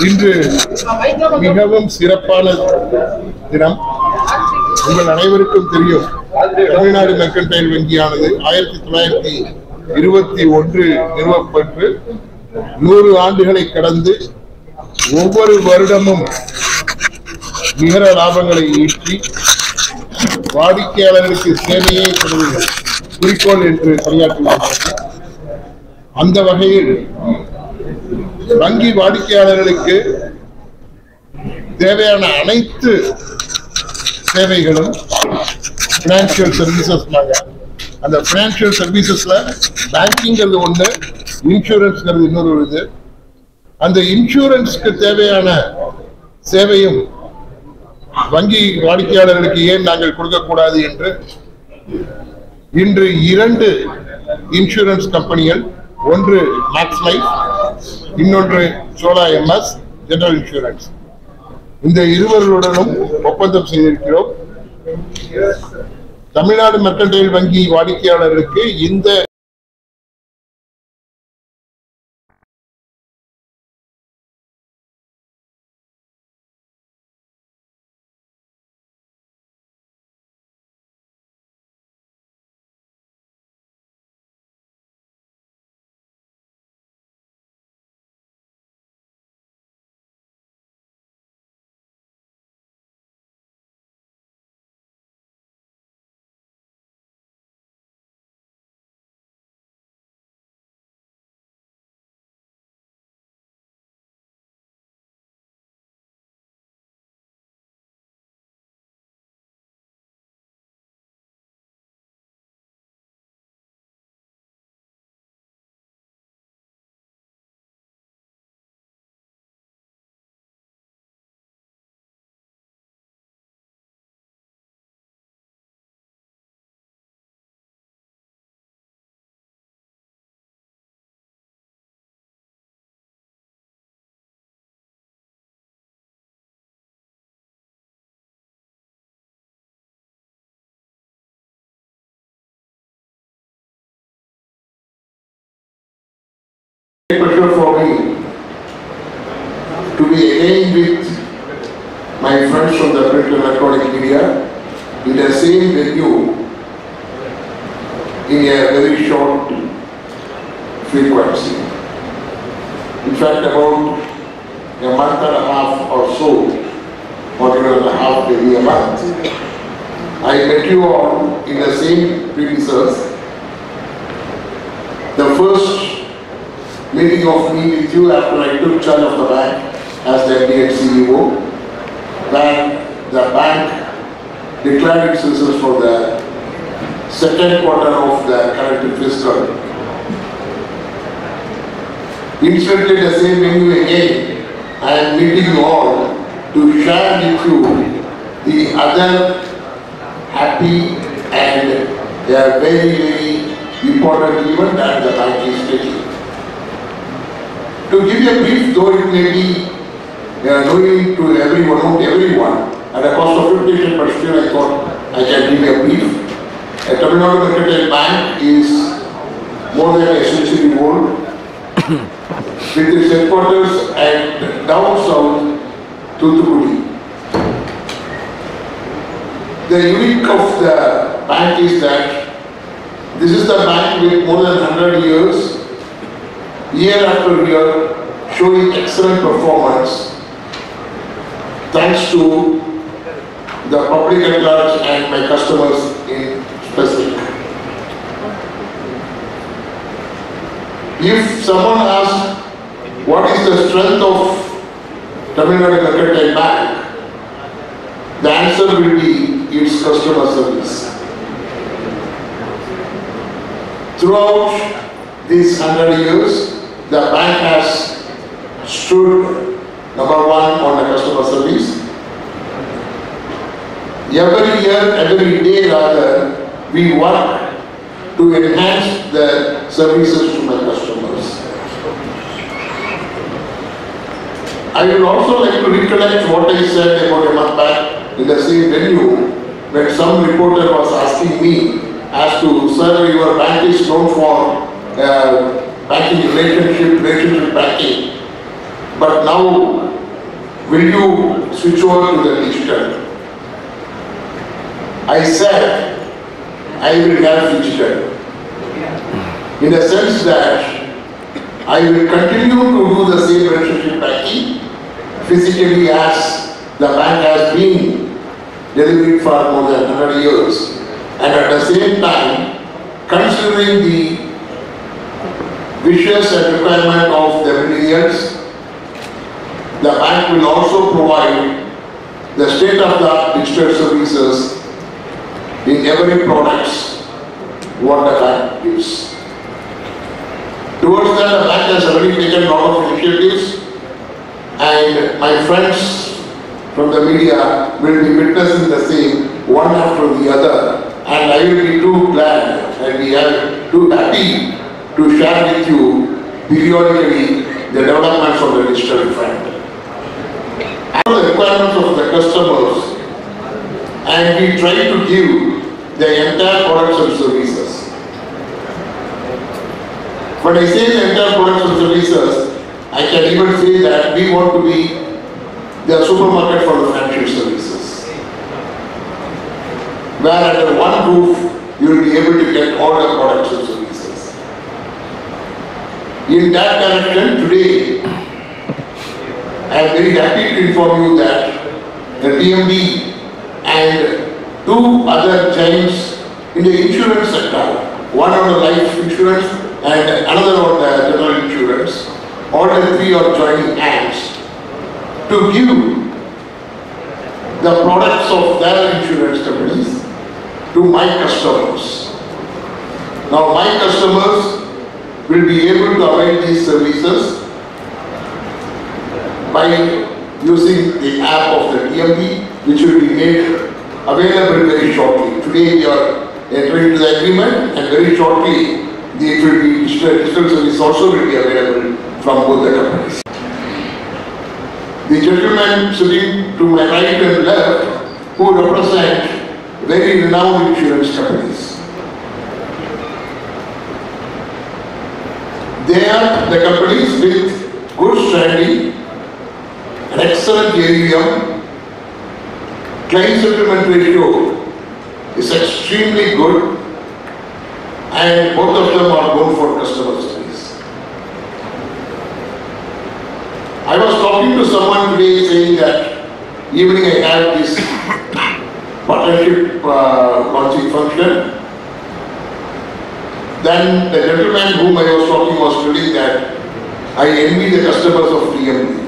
இன்று மிகவும் சிறப்பான தினம். உங்கள் அனைவருக்கும் தெரியும் தமிழ்நாடு மெர்கன்டைல் வங்கியானது ஆயிரத்தி தொள்ளாயிரத்தி இருபத்தி ஒன்று நிறுவப்பட்டு நூறு ஆண்டுகளை கடந்து ஒவ்வொரு வருடமும் நிகர லாபங்களை ஈட்டி வாடிக்கையாளர்களுக்கு சேவையை குறிக்கோள் என்று பணியாற்றி அந்த வகையில் வங்கி வாடிக்கையாளர்களுக்கு தேவையான அனைத்து சேவைகளும் பினான்சியல் சர்வீசஸ் அந்த பினான்சியல் சர்வீசஸ்ல பேங்கிங்கிறது ஒண்ணு இன்சூரன்ஸ்ங்கிறது இன்னொரு இது. அந்த இன்சூரன்ஸ்க்கு தேவையான சேவையும் வங்கி வாடிக்கையாளர்களுக்கு ஏன் நாங்கள் கொடுக்கக்கூடாது என்று இன்று இரண்டு இன்சூரன்ஸ் கம்பெனிகள் ஒன்று மேக்ஸ் லைஃப் இன்னொன்று சோலா எம்எஸ் ஜெனரல் இன்சூரன்ஸ் இந்த இருவர்களுடனும் ஒப்பந்தம் செய்திருக்கிறோம். தமிழ்நாடு மெர்கன்டைல் வங்கி வாடிக்கையாளருக்கு இந்த pleasure for me to be again with my friends from the print and electronic media in the same venue in a very short frequency. In fact, about a month and a half or so, or a half, maybe a month, I met you all in the same premises. The first meeting of me with you after I took charge of the bank as the MD and CEO, when the bank declared its results for the second quarter of the current fiscal. Incidentally, the same venue again, I am meeting you all to share with you the other happy and very, very important event that the bank is taking. To give you a brief, though it may be uh, knowing to everyone, not everyone, at a cost of repetition, but still I thought I can give you a brief. A Tamil Bank is more than a century old, with its headquarters at down south, Thoothukudi. The unique of the bank is that this is the bank with more than 100 years year after year showing excellent performance thanks to the public at large and my customers in specific. If someone asks what is the strength of Tamil Nadu Mercantile Bank, the answer will be its customer service. Throughout these hundred years, the bank has stood number one on the customer service. Every year, every day rather, we work to enhance the services to my customers. I would also like to recollect what I said about a month back in the same venue when some reporter was asking me as to, sir, your bank is known for uh, banking relationship, relationship banking. But now will you switch over to the digital? I said, I will have digital. In the sense that I will continue to do the same relationship banking physically as the bank has been delivering for more than 100 years. And at the same time, considering the wishes and requirement of the millennials, the bank will also provide the state-of-the-art digital services in every products what the bank gives. Towards that, the bank has already taken a lot of initiatives and my friends from the media will be witnessing the same one after the other and I will be too glad and we are too happy to share with you periodically the developments of the digital front. Of the customers and we try to give the entire products and services. When I say the entire products and services, I can even say that we want to be the supermarket for the financial services. Where under one roof, you will be able to get all the products and services. In that direction, today, I am very happy to inform you that the TMB and two other giants in the insurance sector, one on the life insurance and another on the general insurance, all the three are joining hands to give the products of their insurance companies to my customers. Now my customers will be able to avail these services by using the app of the TMB which will be made available very shortly. Today we are entering into the agreement and very shortly it will digital, service also will be available from both the companies. The gentleman sitting to my right and left who represent very renowned insurance companies. They are the companies with good standing, an excellent AUM, claim settlement ratio is extremely good and both of them are known for customer service. I was talking to someone today saying that evening I had this partnership uh, launching function. Then the gentleman whom I was talking was telling that I envy the customers of TMB.